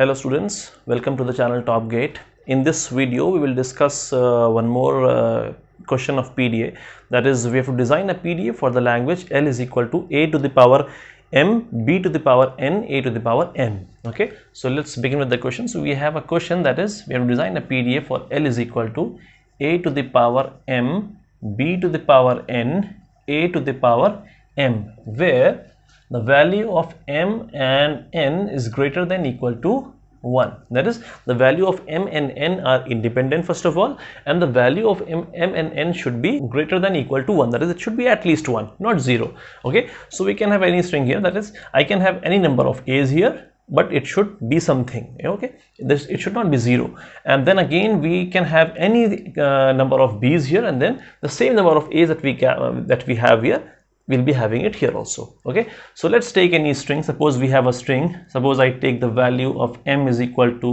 Hello students, welcome to the channel Top Gate. In this video, we will discuss uh, one more uh, question of PDA. That is, we have to design a PDA for the language L is equal to A to the power M, B to the power N, A to the power N. Okay, so let's begin with the question. So we have a question that is, we have to design a PDA for L is equal to A to the power M, B to the power N, A to the power M, where the value of m and n is greater than equal to 1 that is the value of m and n are independent first of all and the value of m, m and n should be greater than equal to 1 that is it should be at least 1 not 0 okay? So we can have any string here. That is i can have any number of a's here but it should be something. Okay? This it should not be zero. And then again we can have any uh, number of b's here and then the same number of a's that we uh, that we have here we'll be having it here also okay? So let's take any string. Suppose we have a string. Suppose i take the value of m is equal to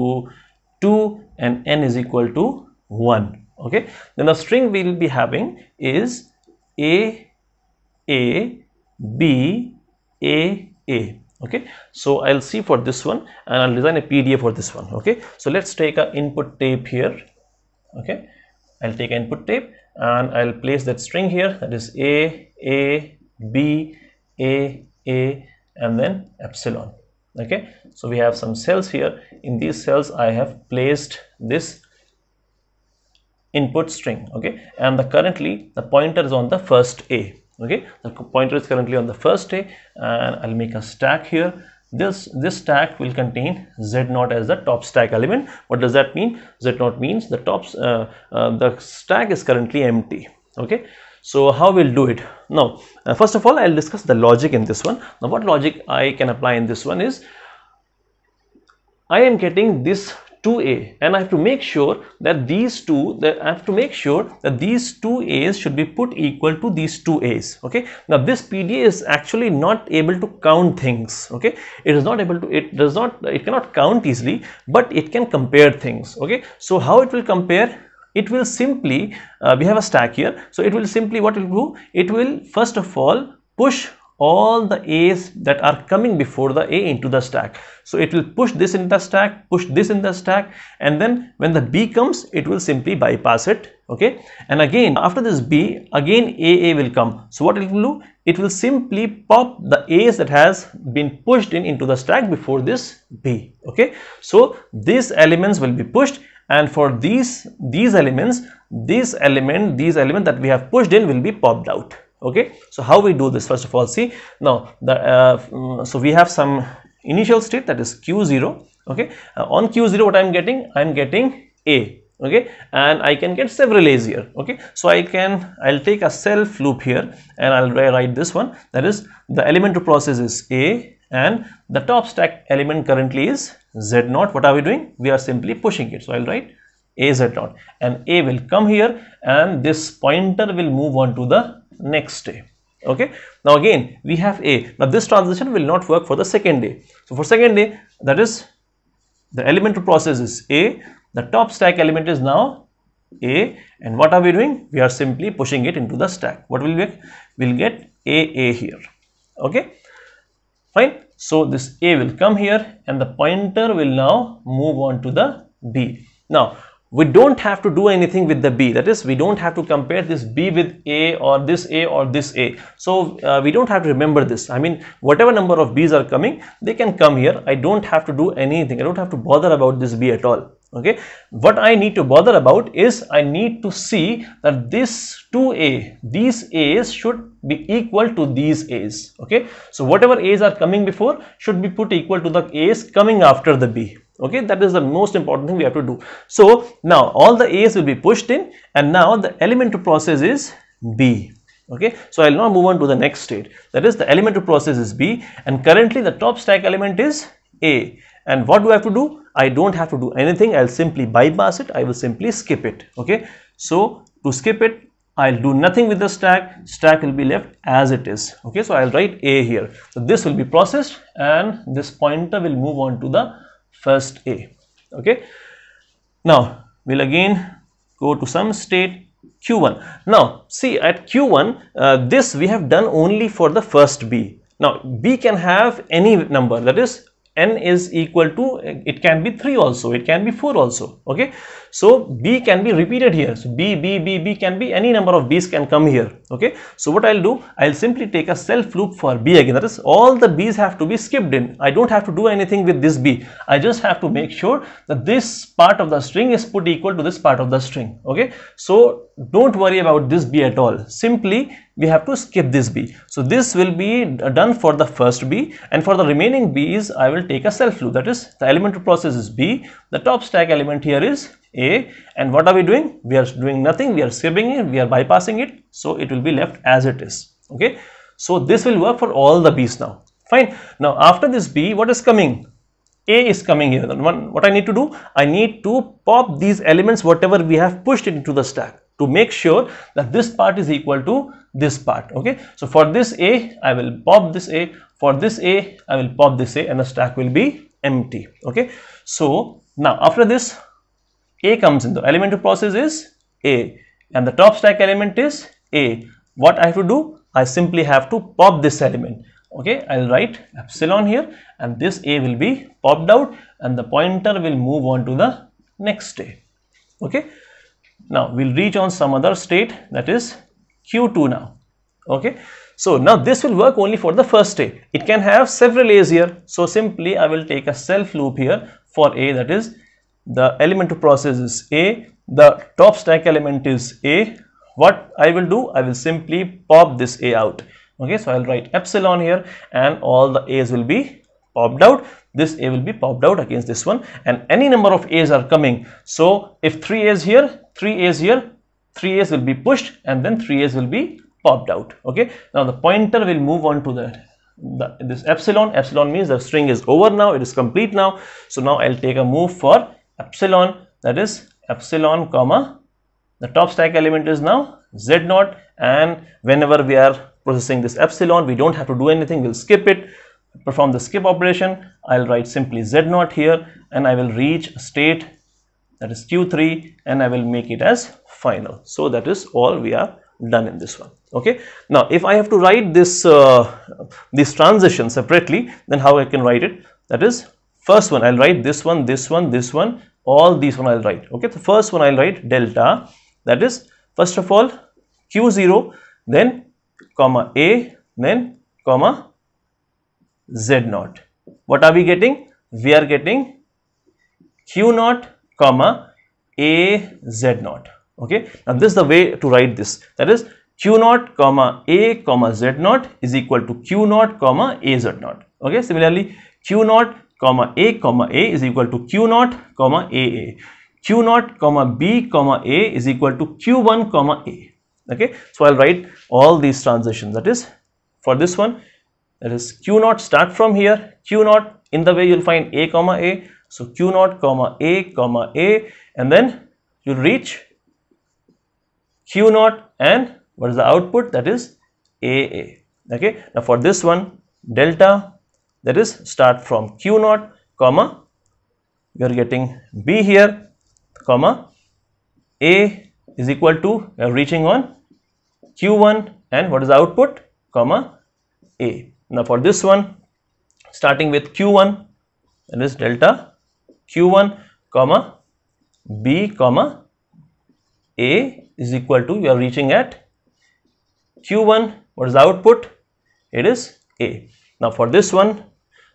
2 and n is equal to 1 okay? Then the string we'll be having is a a b a a okay? So i'll see for this one and i'll design a pda for this one okay? So let's take a input tape here okay? I'll take input tape and i'll place that string here. That is a a b a a and then epsilon. Okay? So we have some cells here. In these cells i have placed this input string. Okay? And the currently the pointer is on the first a. Okay? The pointer is currently on the first a and i'll make a stack here. This this stack will contain z naught as the top stack element. What does that mean? Z naught means the tops uh, uh, the stack is currently empty. Okay so how we'll do it? Now uh, first of all i'll discuss the logic in this one. Now what logic i can apply in this one is i am getting this 2a and I have to make sure that these two that I have to make sure that these two a's should be put equal to these two a's okay? Now this PDA is actually not able to count things okay? It is not able to it does not it cannot count easily but it can compare things okay? So how it will compare it will simply uh, we have a stack here. So it will simply what it will do? It will first of all push all the A's that are coming before the A into the stack. So it will push this in the stack, push this in the stack and then when the B comes it will simply bypass it okay and again after this B again AA will come. So what it will do? It will simply pop the A's that has been pushed in into the stack before this B okay. So these elements will be pushed and for these these elements this element these element that we have pushed in will be popped out okay? So how we do this? First of all see now the uh, mm, so we have some initial state that is q0 okay? Uh, on q0 what i'm getting? I'm getting a okay? And i can get several a's here okay? So i can i'll take a self loop here and i'll write this one. That is the element to process is a and the top stack element currently is z naught what are we doing? We are simply pushing it. So i'll write a z naught and a will come here and this pointer will move on to the next day. Okay? Now again we have a. Now this transition will not work for the second day so for second day that is the element to process is a. The top stack element is now a. And what are we doing? We are simply pushing it into the stack. What will we get? We'll get a a here. Okay? Fine? So this a will come here and the pointer will now move on to the b. Now we don't have to do anything with the b. That is we don't have to compare this b with a or this a or this a. So uh, we don't have to remember this. I mean whatever number of b's are coming they can come here. I don't have to do anything. I don't have to bother about this b at all. Okay? What i need to bother about is i need to see that this 2a these a's should be equal to these a's. Okay? So whatever a's are coming before should be put equal to the a's coming after the b okay that is the most important thing we have to do. So now all the a's will be pushed in and now the element to process is b. Okay so i'll now move on to the next state. That is the element to process is b and currently the top stack element is a. And what do i have to do? I don't have to do anything. I'll simply bypass it. I will simply skip it. Okay so to skip it I'll do nothing with the stack, stack will be left as it is. Okay, so I'll write A here. So this will be processed and this pointer will move on to the first A. Okay. Now we'll again go to some state Q1. Now see at Q1 uh, this we have done only for the first B. Now B can have any number that is n is equal to it can be 3 also it can be 4 also okay so b can be repeated here so b b b b can be any number of b's can come here okay? So what i'll do i'll simply take a self loop for b again. That is all the b's have to be skipped in. I don't have to do anything with this b. I just have to make sure that this part of the string is put equal to this part of the string. Okay? So don't worry about this b at all. Simply we have to skip this b. So this will be done for the first b and for the remaining b's i will take a self loop. That is the elementary process is b. The top stack element here is a and what are we doing? We are doing nothing. We are skipping it. We are bypassing it. So it will be left as it is. Okay? So this will work for all the b's now. Fine. Now after this b what is coming? A is coming here. Then one, what i need to do? I need to pop these elements whatever we have pushed into the stack to make sure that this part is equal to this part. Okay? So for this a i will pop this a. For this a i will pop this a and the stack will be empty. Okay? So now after this a comes in. The elementary process is a. And the top stack element is a. What i have to do? I simply have to pop this element. Okay i'll write epsilon here. And this a will be popped out. And the pointer will move on to the next a. Okay? Now we'll reach on some other state. That is q2 now. Okay? So now this will work only for the first state it can have several a's here. So simply i will take a self loop here for a that is the element to process is a the top stack element is a. What i will do? I will simply pop this a out. Okay so i'll write epsilon here and all the a's will be popped out. This a will be popped out against this one and any number of a's are coming. So if 3 a's here 3 a's here 3 a's will be pushed and then 3 a's will be popped out. Okay now the pointer will move on to the, the this epsilon. Epsilon means the string is over now. It is complete now. So now i'll take a move for epsilon that is epsilon comma the top stack element is now z naught and whenever we are processing this epsilon we don't have to do anything we'll skip it. Perform the skip operation i'll write simply z naught here and i will reach state that is q3 and i will make it as final. So that is all we are done in this one okay? Now if i have to write this uh, this transition separately then how i can write it? That is first one i'll write this one this one this one all these one i'll write. Okay the first one i'll write delta that is first of all q0 then comma a then comma z naught what are we getting? We are getting q naught comma a z naught okay now this is the way to write this. That is q naught comma a comma z naught is equal to q naught comma a z naught okay similarly q naught comma a comma a is equal to q naught comma a a. Q naught comma b comma a is equal to q1 comma a. Okay? So i'll write all these transitions. That is for this one that is q naught start from here. Q naught in the way you'll find a comma a. So q naught comma a comma a. And then you reach q naught and what is the output? That is aa okay? Now for this one delta that is start from q naught comma you are getting b here comma a is equal to are reaching on q1 and what is the output? Comma a. Now for this one starting with q1 that is delta q1 comma b comma a is equal to you are reaching at q1 what is the output? It is a now for this one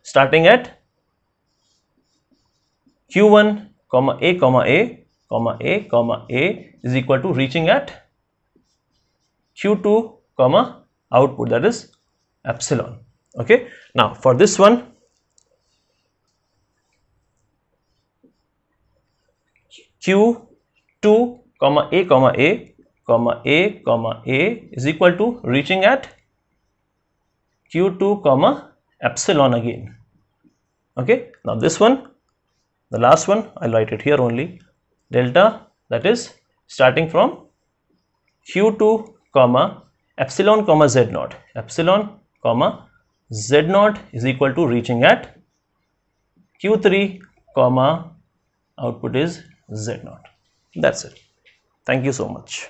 starting at q1 comma a comma a comma a comma a is equal to reaching at q2 comma output that is epsilon. Okay? Now for this one q2 comma a comma a comma a comma a is equal to reaching at q2 comma epsilon again. Okay now this one the last one i'll write it here only. Delta that is starting from q2 comma epsilon comma z naught. Epsilon comma z naught is equal to reaching at q3 comma output is z naught. That's it. Thank you so much